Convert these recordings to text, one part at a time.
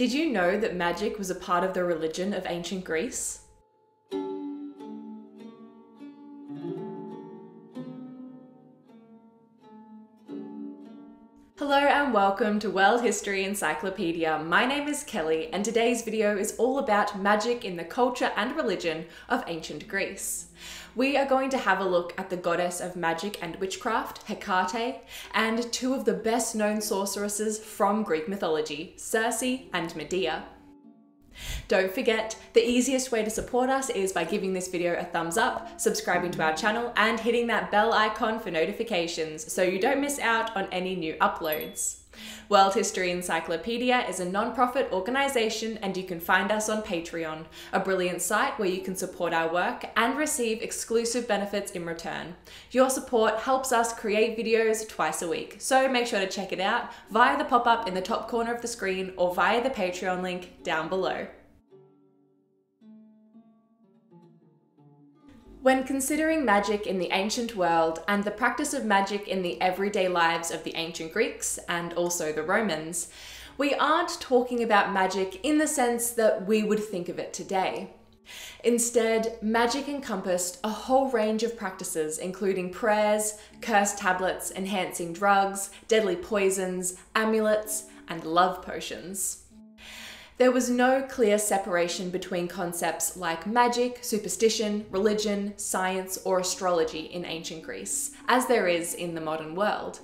Did you know that magic was a part of the religion of ancient Greece? Welcome to World History Encyclopedia. My name is Kelly and today's video is all about magic in the culture and religion of ancient Greece. We are going to have a look at the goddess of magic and witchcraft, Hecate, and two of the best known sorceresses from Greek mythology, Circe and Medea. Don't forget, the easiest way to support us is by giving this video a thumbs up, subscribing to our channel, and hitting that bell icon for notifications so you don't miss out on any new uploads. World History Encyclopedia is a non-profit organisation and you can find us on Patreon, a brilliant site where you can support our work and receive exclusive benefits in return. Your support helps us create videos twice a week, so make sure to check it out via the pop-up in the top corner of the screen or via the Patreon link down below. When considering magic in the ancient world and the practice of magic in the everyday lives of the ancient Greeks and also the Romans, we aren't talking about magic in the sense that we would think of it today. Instead, magic encompassed a whole range of practices, including prayers, cursed tablets, enhancing drugs, deadly poisons, amulets, and love potions. There was no clear separation between concepts like magic, superstition, religion, science, or astrology in ancient Greece, as there is in the modern world.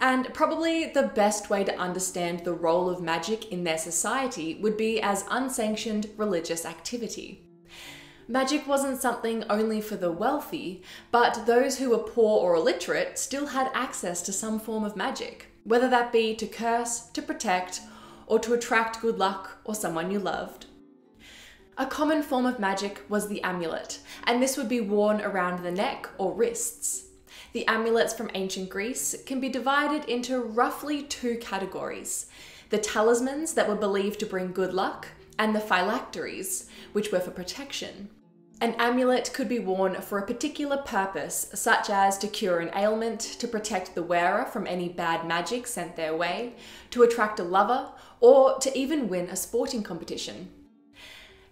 And probably the best way to understand the role of magic in their society would be as unsanctioned religious activity. Magic wasn't something only for the wealthy, but those who were poor or illiterate still had access to some form of magic, whether that be to curse, to protect, or to attract good luck or someone you loved. A common form of magic was the amulet, and this would be worn around the neck or wrists. The amulets from ancient Greece can be divided into roughly two categories the talismans that were believed to bring good luck, and the phylacteries, which were for protection. An amulet could be worn for a particular purpose, such as to cure an ailment, to protect the wearer from any bad magic sent their way, to attract a lover, or to even win a sporting competition.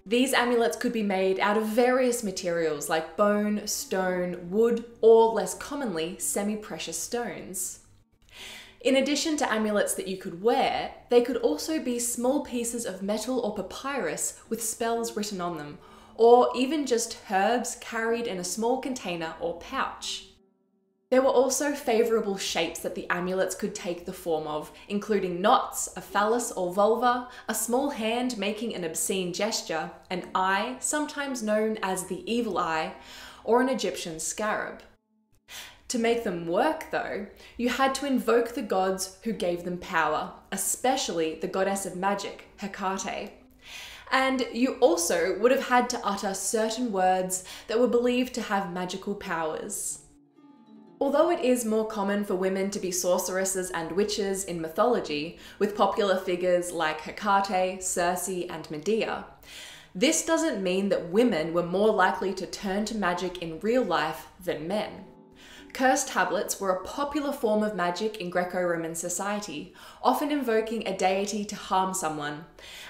These amulets could be made out of various materials like bone, stone, wood, or less commonly, semi precious stones. In addition to amulets that you could wear, they could also be small pieces of metal or papyrus with spells written on them, or even just herbs carried in a small container or pouch. There were also favourable shapes that the amulets could take the form of, including knots, a phallus or vulva, a small hand making an obscene gesture, an eye, sometimes known as the evil eye, or an Egyptian scarab. To make them work, though, you had to invoke the gods who gave them power, especially the goddess of magic, Hecate. And you also would have had to utter certain words that were believed to have magical powers. Although it is more common for women to be sorceresses and witches in mythology, with popular figures like Hecate, Circe, and Medea, this doesn't mean that women were more likely to turn to magic in real life than men. Cursed tablets were a popular form of magic in Greco Roman society, often invoking a deity to harm someone.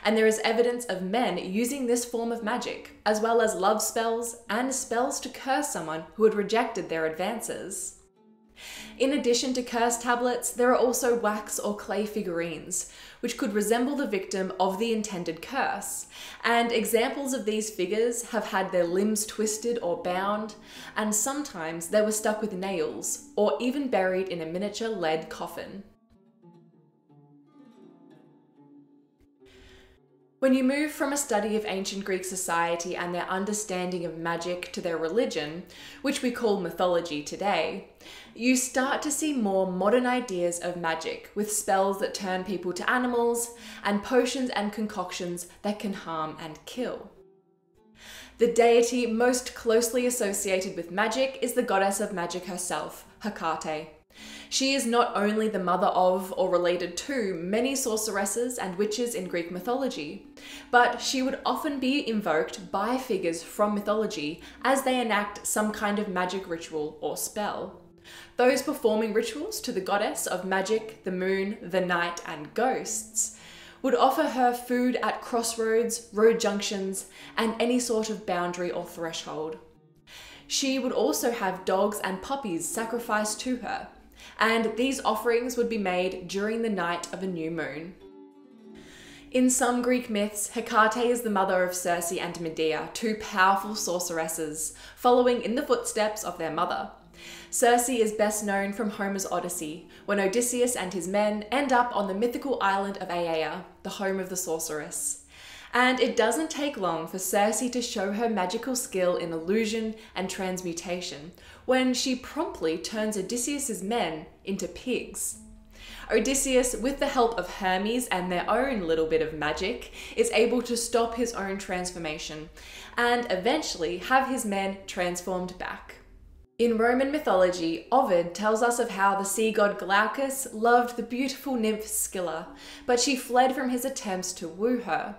And there is evidence of men using this form of magic, as well as love spells and spells to curse someone who had rejected their advances. In addition to curse tablets, there are also wax or clay figurines, which could resemble the victim of the intended curse. And examples of these figures have had their limbs twisted or bound, and sometimes they were stuck with nails, or even buried in a miniature lead coffin. When you move from a study of ancient Greek society and their understanding of magic to their religion, which we call mythology today, you start to see more modern ideas of magic with spells that turn people to animals and potions and concoctions that can harm and kill. The deity most closely associated with magic is the goddess of magic herself, Hecate. She is not only the mother of or related to many sorceresses and witches in Greek mythology, but she would often be invoked by figures from mythology as they enact some kind of magic ritual or spell. Those performing rituals to the goddess of magic, the moon, the night, and ghosts would offer her food at crossroads, road junctions, and any sort of boundary or threshold. She would also have dogs and puppies sacrificed to her, and these offerings would be made during the night of a new moon. In some Greek myths, Hecate is the mother of Circe and Medea, two powerful sorceresses, following in the footsteps of their mother. Circe is best known from Homer's Odyssey, when Odysseus and his men end up on the mythical island of Aiaia, the home of the sorceress. And it doesn't take long for Circe to show her magical skill in illusion and transmutation, when she promptly turns Odysseus's men into pigs. Odysseus, with the help of Hermes and their own little bit of magic, is able to stop his own transformation and eventually have his men transformed back. In Roman mythology, Ovid tells us of how the sea god Glaucus loved the beautiful nymph Scylla, but she fled from his attempts to woo her.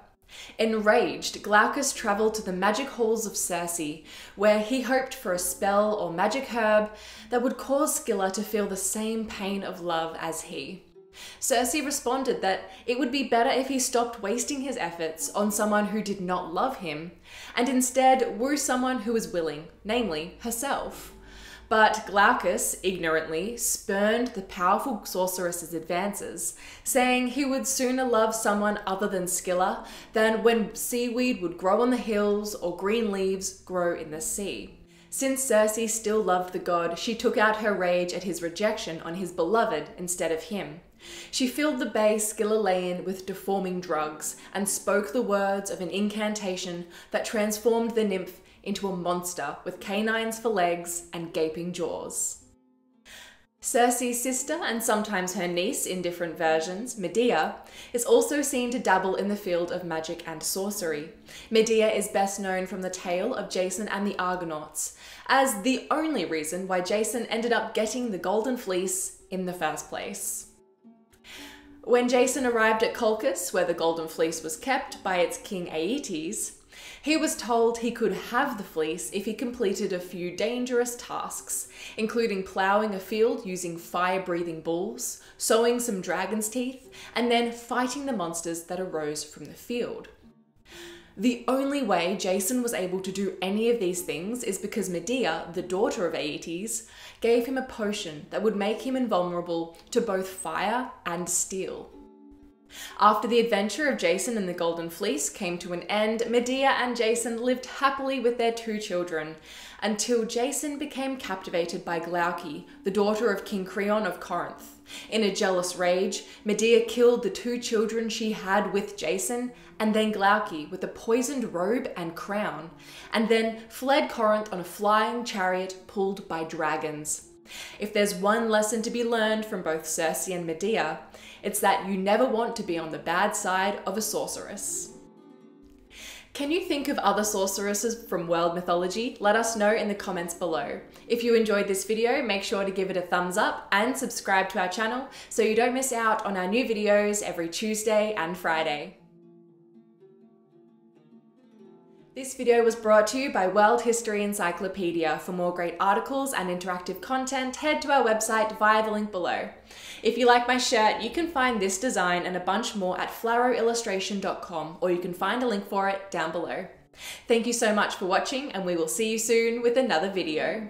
Enraged, Glaucus travelled to the magic halls of Circe, where he hoped for a spell or magic herb that would cause Scylla to feel the same pain of love as he. Circe responded that it would be better if he stopped wasting his efforts on someone who did not love him, and instead woo someone who was willing, namely herself. But Glaucus, ignorantly, spurned the powerful sorceress's advances, saying he would sooner love someone other than Scylla than when seaweed would grow on the hills or green leaves grow in the sea. Since Circe still loved the god, she took out her rage at his rejection on his beloved instead of him. She filled the bay Scylla lay in with deforming drugs and spoke the words of an incantation that transformed the nymph into a monster with canines for legs and gaping jaws. Circe's sister, and sometimes her niece in different versions, Medea, is also seen to dabble in the field of magic and sorcery. Medea is best known from the tale of Jason and the Argonauts, as the only reason why Jason ended up getting the Golden Fleece in the first place. When Jason arrived at Colchis, where the Golden Fleece was kept by its king Aeetes, he was told he could have the fleece if he completed a few dangerous tasks, including ploughing a field using fire breathing bulls, sowing some dragon's teeth, and then fighting the monsters that arose from the field. The only way Jason was able to do any of these things is because Medea, the daughter of Aeetes, gave him a potion that would make him invulnerable to both fire and steel. After the adventure of Jason and the Golden Fleece came to an end, Medea and Jason lived happily with their two children until Jason became captivated by Glauce, the daughter of King Creon of Corinth. In a jealous rage, Medea killed the two children she had with Jason, and then Glauce with a poisoned robe and crown, and then fled Corinth on a flying chariot pulled by dragons. If there's one lesson to be learned from both Circe and Medea, it's that you never want to be on the bad side of a sorceress. Can you think of other sorceresses from world mythology? Let us know in the comments below. If you enjoyed this video, make sure to give it a thumbs up and subscribe to our channel so you don't miss out on our new videos every Tuesday and Friday. This video was brought to you by World History Encyclopedia. For more great articles and interactive content, head to our website via the link below. If you like my shirt, you can find this design and a bunch more at flarohillustration.com or you can find a link for it down below. Thank you so much for watching and we will see you soon with another video.